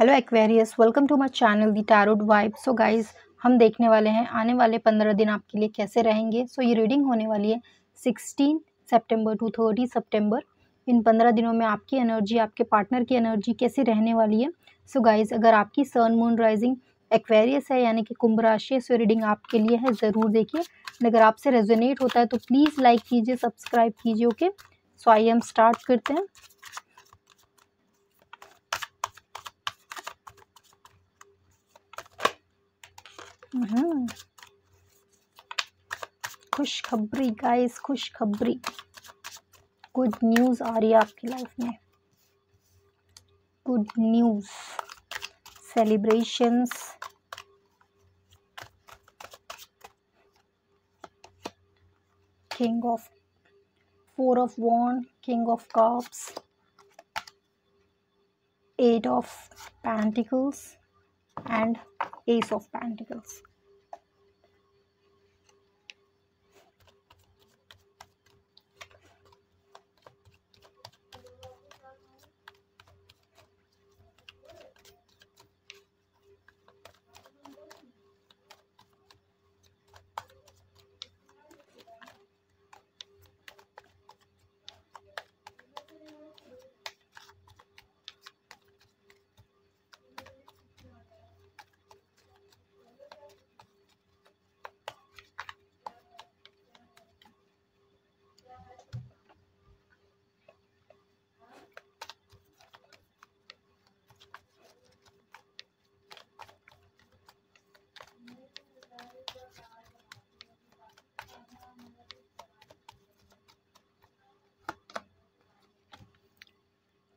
Hello Aquarius welcome to my channel the tarot vibe so guys हम देखने वाले हैं आने वाले पंद्रह दिन आपके लिए कैसे रहेंगे। सो so, ये रीडिंग होने वाली है sixteen September to thirty September इन पंद्रह दिनों में आपकी एनर्जी आपके पार्टनर की एनर्जी कैसी रहने वाली है। सो so, गाइज़ अगर आपकी सन मून राइजिंग एक्वेरियस है यानी कि कुंभ राशि है सो रीडिंग आपके लिए है ज़रूर देखिए। अगर आपसे रेजोनेट होता है तो प्लीज़ लाइक कीजिए सब्सक्राइब कीजिए okay so I am start करते हैं। खुश खुशखबरी गाइस खुशखबरी। गुड न्यूज़ आ रही है आपकी लाइफ में। Good news celebrations king of four of wand king of cups eight of pentacles and ace of pentacles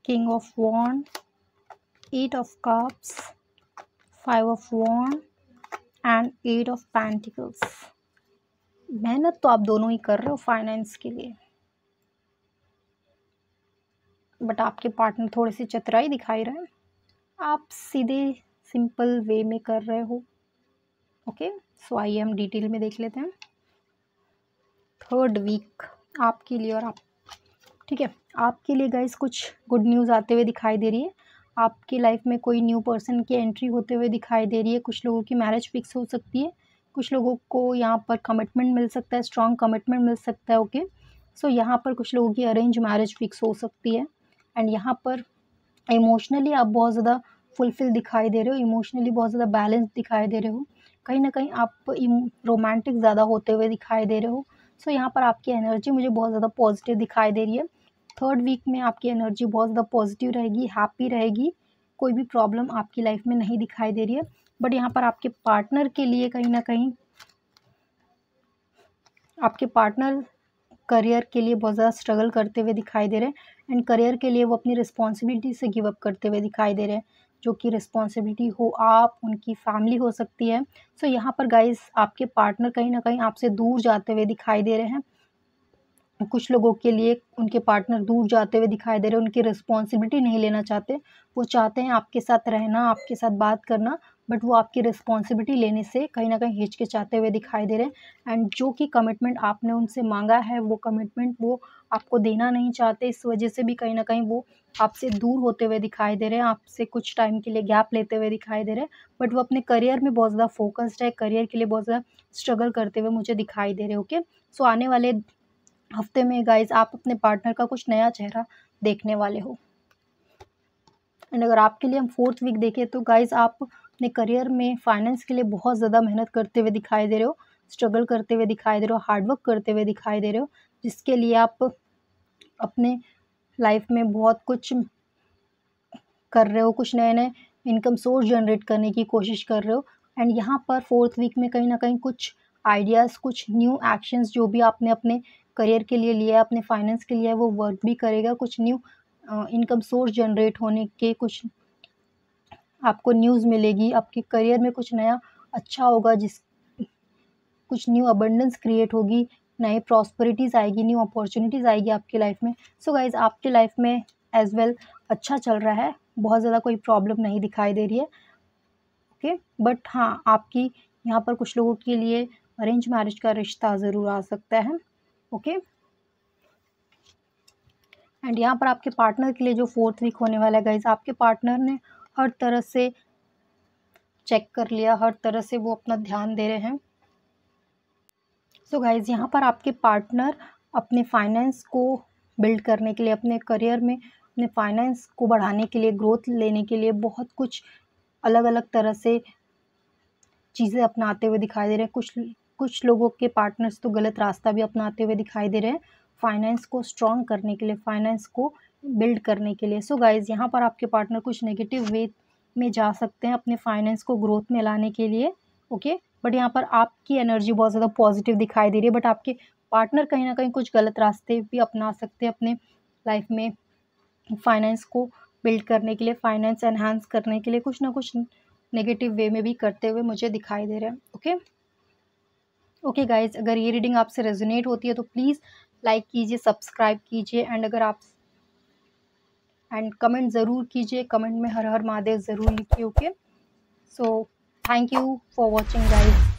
king of wand eight of cups, five of wand and eight of pentacles मेहनत तो आप दोनों ही कर रहे हो finance के लिए। But आपके पार्टनर थोड़े से चतराई दिखाई रहे हैं। आप सीधे सिंपल वे में कर रहे हो। ओके सो आइए हम डिटेल में देख लेते हैं। थर्ड वीक आपके लिए और आप ठीक है? आपके लिए गाइस कुछ गुड न्यूज़ आते हुए दिखाई दे रही है। आपकी लाइफ में कोई न्यू पर्सन की एंट्री होते हुए दिखाई दे रही है। कुछ लोगों की मैरिज फिक्स हो सकती है। कुछ लोगों को यहाँ पर कमिटमेंट मिल सकता है स्ट्रॉन्ग कमिटमेंट मिल सकता है ओके सो यहाँ पर कुछ लोगों की अरेंज मैरिज फिक्स हो सकती है। एंड यहाँ पर इमोशनली आप बहुत ज़्यादा फुलफिल दिखाई दे रहे हो। इमोशनली बहुत ज़्यादा बैलेंस दिखाई दे रहे हो। कहीं ना कहीं आप रोमांटिक ज़्यादा होते हुए दिखाई दे रहे हो। सो so, यहाँ पर आपकी एनर्जी मुझे बहुत ज़्यादा पॉजिटिव दिखाई दे रही है। थर्ड वीक में आपकी एनर्जी बहुत ज़्यादा पॉजिटिव रहेगी हैप्पी रहेगी कोई भी प्रॉब्लम आपकी लाइफ में नहीं दिखाई दे रही है। बट यहाँ पर आपके पार्टनर के लिए कहीं ना कहीं आपके पार्टनर करियर के लिए बहुत ज़्यादा स्ट्रगल करते हुए दिखाई दे रहे हैं। एंड करियर के लिए वो अपनी रिस्पॉन्सिबिलिटी से गिव अप करते हुए दिखाई दे रहे हैं। जो कि रिस्पॉन्सिबिलिटी हो आप उनकी फैमिली हो सकती है। सो so, यहाँ पर गाइस आपके पार्टनर कहीं ना कहीं आपसे दूर जाते हुए दिखाई दे रहे हैं। कुछ लोगों के लिए उनके पार्टनर दूर जाते हुए दिखाई दे रहे हैं उनकी रिस्पॉन्सिबिलिटी नहीं लेना चाहते। वो चाहते हैं आपके साथ रहना आपके साथ बात करना। बट वो आपकी रिस्पॉन्सिबिलिटी लेने से कहीं ना कहीं हिचकिचाते हुए दिखाई दे रहे हैं। एंड जो कि कमिटमेंट आपने उनसे मांगा है वो कमिटमेंट वो आपको देना नहीं चाहते इस वजह से भी कहीं ना कहीं वो आपसे दूर होते हुए दिखाई दे रहे हैं आपसे कुछ टाइम के लिए गैप लेते हुए दिखाई दे रहे हैं। बट वो अपने करियर में बहुत ज़्यादा फोकस्ड है करियर के लिए बहुत ज़्यादा स्ट्रगल करते हुए मुझे दिखाई दे रहे ओके सो so, आने वाले हफ़्ते में गाइज़ आप अपने पार्टनर का कुछ नया चेहरा देखने वाले हो। एंड अगर आपके लिए हम फोर्थ वीक देखें तो गाइज़ आप अपने करियर में फाइनेंस के लिए बहुत ज़्यादा मेहनत करते हुए दिखाई दे रहे हो स्ट्रगल करते हुए दिखाई दे रहे हो हार्डवर्क करते हुए दिखाई दे रहे हो, जिसके लिए आप अपने लाइफ में बहुत कुछ कर रहे हो, कुछ नए नए इनकम सोर्स जनरेट करने की कोशिश कर रहे हो एंड यहाँ पर फोर्थ वीक में कहीं ना कहीं कुछ आइडियाज़ कुछ न्यू एक्शंस जो भी आपने अपने करियर के लिए लिया है अपने फाइनेंस के लिए, वो वर्क भी करेगा, कुछ न्यू इनकम सोर्स जनरेट होने के कुछ आपको न्यूज़ मिलेगी, आपके करियर में कुछ नया अच्छा होगा, जिस कुछ न्यू अबंडेंस क्रिएट होगी, नए प्रॉस्परिटीज़ आएगी न्यू अपॉर्चुनिटीज़ आएगी आपकी लाइफ में सो so गाइज़ आपकी लाइफ में एज वेल well अच्छा चल रहा है, बहुत ज़्यादा कोई प्रॉब्लम नहीं दिखाई दे रही है ओके okay? बट हाँ आपकी यहाँ पर कुछ लोगों के लिए अरेंज मैरिज का रिश्ता ज़रूर आ सकता है ओके एंड यहाँ पर आपके पार्टनर के लिए जो फोर्थ वीक होने वाला है गाइज़ आपके पार्टनर ने हर तरह से चेक कर लिया, हर तरह से वो अपना ध्यान दे रहे हैं। सो गाइज़ यहाँ पर आपके पार्टनर अपने फाइनेंस को बिल्ड करने के लिए, अपने करियर में, अपने फाइनेंस को बढ़ाने के लिए ग्रोथ लेने के लिए बहुत कुछ अलग अलग तरह से चीज़ें अपनाते हुए दिखाई दे रहे हैं। कुछ कुछ लोगों के पार्टनर्स तो गलत रास्ता भी अपनाते हुए दिखाई दे रहे हैं। फाइनेंस को स्ट्रॉन्ग करने के लिए फाइनेंस को बिल्ड करने के लिए। सो गाइज़ यहाँ पर आपके पार्टनर कुछ नेगेटिव वे में जा सकते हैं अपने फाइनेंस को ग्रोथ में लाने के लिए ओके बट यहाँ पर आपकी एनर्जी बहुत ज़्यादा पॉजिटिव दिखाई दे रही है बट आपके पार्टनर कहीं ना कहीं कुछ गलत रास्ते भी अपना सकते हैं अपने लाइफ में फाइनेंस को बिल्ड करने के लिए फाइनेंस एनहांस करने के लिए, कुछ ना कुछ नेगेटिव वे में भी करते हुए मुझे दिखाई दे रहे हैं ओके ओके गाइज़ अगर ये रीडिंग आपसे रेजोनेट होती है तो प्लीज़ लाइक कीजिए सब्सक्राइब कीजिए एंड अगर आप एंड कमेंट ज़रूर कीजिए, कमेंट में हर हर महादेव ज़रूर लिखिए, okay? So thank you for watching guys